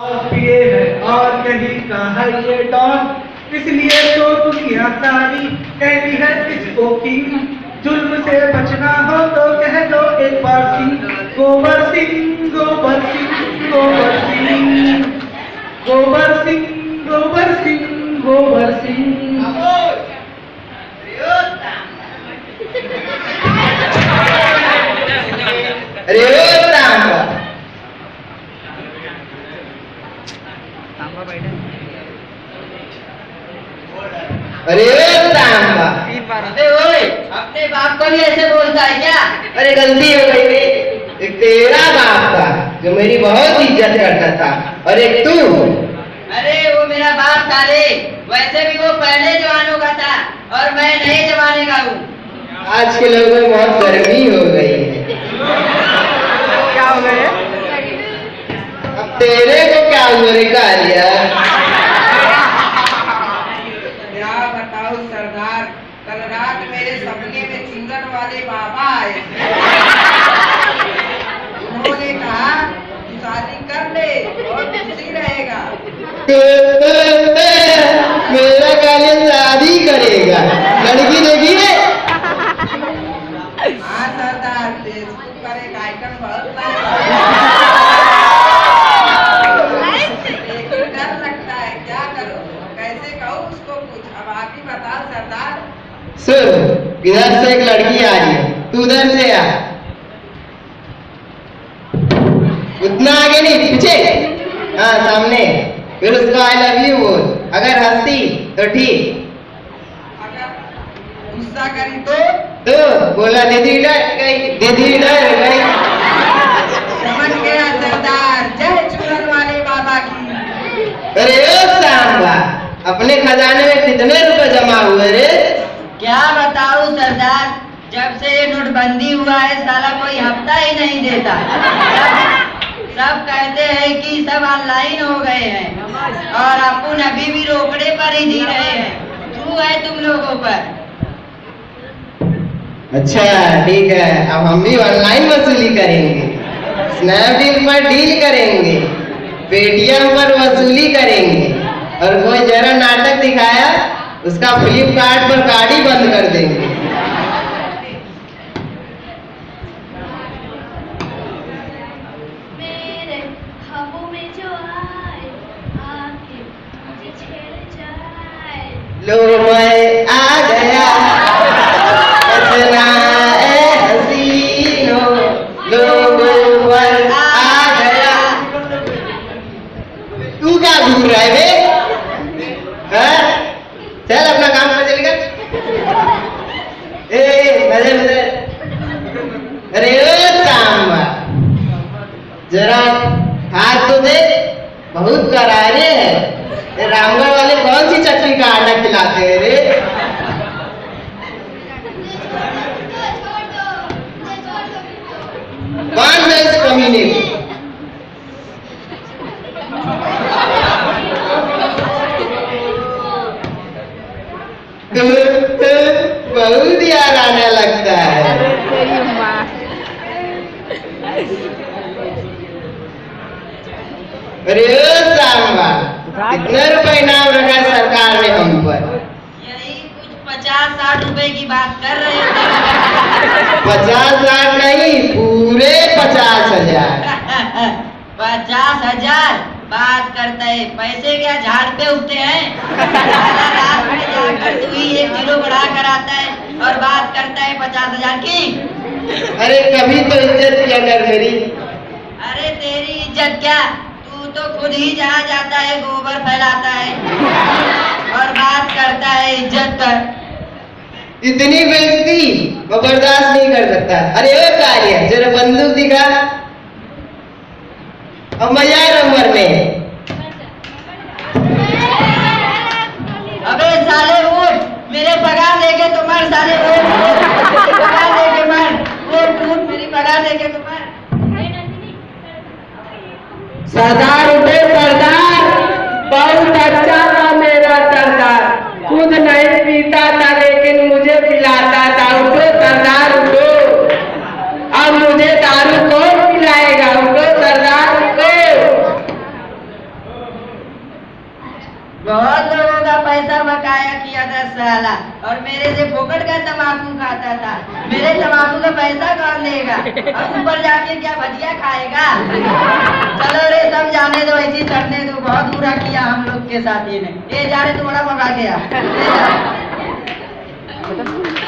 पिए है और कहीं का है ये डॉन। इसलिए तो दुनिया सारी कहती है किसको की? जुल्म से बचना हो तो कह दो एक बार सिंह। गोबर सिंह गोबर सिंह गोबर सिंह। गोबर सिंह गोबर सिंह गोबर सिंह अरे ओ तांबा अरे तांबा। ओए अपने बाप को भी ऐसे बोलता है क्या? अरे गलती हो गई एक तेरा बाप था जो मेरी बहुत इज़्ज़त करता था। और एक तू। अरे वो मेरा बाप था रे। वैसे भी वो पहले जवानों का था और मैं नए जमाने का हूँ। आज के लोगों में बहुत गर्मी हो गई है। क्या हो गए अब तेरे को क्या हुआ रे कालिया क्या बताओ सरदार कल रात मेरे सपने में चिंगन वाले बाबा आए उन्होंने कहा "तू शादी कर ले और खुशी रहेगा मेरा कालिया शादी करेगा लड़की देखी है हाँ सरदार फेसबुक पर एक आइटम बहुत लाया। लेकिन डर लगता है क्या करूँ कैसे कहूँ उसको कुछ अब आप ही बताओ सरदार। सुन इधर से एक लड़की आ रही है? तू उधर से आ। उतना आगे नहीं पीछे। हाँ सामने। फिर उसको आई लव यू बोल। अगर हँसी तो ठीक। अगर गुस्सा करी तो? तो बोला दीदी डर गई दीदी डर गई। समझ गया सरदार। जय चूरन वाले बाबा की। अरे ओ सांबा अपने खजाने में कितने हुए रे। क्या बताऊ सरदार जब से ये नोटबंदी हुआ है साला कोई हफ़्ता ही नहीं देता। सब, सब कहते हैं कि सब ऑनलाइन हो गए हैं। और अपन अभी भी रोकड़े पर ही जी रहे हैं। क्यों है तुम लोगों पर? अच्छा ठीक है। अब हम भी ऑनलाइन वसूली करेंगे। स्नैपडील पर डील करेंगे। पेटीएम पर वसूली करेंगे। और कोई जरा नाटक दिखाया उसका फ्लिपकार्ट पर कार्ड ही बंद कर देंगे लो मैं आ गया बचना ए हसीनो लोगों पर आ गया तू क्या घूम रहा है बे हाँ? चल अपना काम कर चलेगा ए नज़र नज़र अरे ओ तांबा जरा हाथ तो दे, बहुत करारे है। रामगढ़ वाले कौन सी चटनी का आटा खिलाते हैं रे? कौन है इस कमीने को बहुत यार आने लगता है अरे कितने रुपए इनाम रखा है सरकार ने हम पर यही कुछ पचास साठ रुपए की बात कर रहे थे पचास हज़ार नहीं पूरे पचास हज़ार। पचास हज़ार? बात करता है। पैसे क्या झाड़ पे उगते हैं? रात में जाकर तू ही एक किलो बढ़ा कर आता है और बात करता है पचास हज़ार की। अरे कभी तो इज़्ज़त किया कर मेरी। अरे तेरी इज़्ज़त क्या? तू तो खुद ही जहाँ जाता है गोबर फैलाता है और बात करता है इज़्ज़त कर इतनी बेइज्जती मैं बर्दाश्त नहीं कर सकता। अरे ओ कार्य जरा बंदूक दिखा। अब मज़ा नंबर में अबे साले उठ मेरे पगार लेके तो मर साले उठ सरदार उठे, सरदार। बहुत अच्छा था मेरा सरदार। खुद नहीं पीता था, लेकिन मुझे पिलाता था। उठो, सरदार, उठो। अब मुझे दारू कौन पिलाएगा? उठो, सरदार, उठो। बहुत लोगों का पैसा बकाया किया था साला, और मेरे से फोकट का तम्बाकू खाता था। मेरे तम्बाकू का पैसा कौन लेगा? और ऊपर जाके क्या भजिया खाएगा? चलो बुरा किया हम लोग के साथ ये ने। ये जा रहे तो तुम्हारा मंगा गया।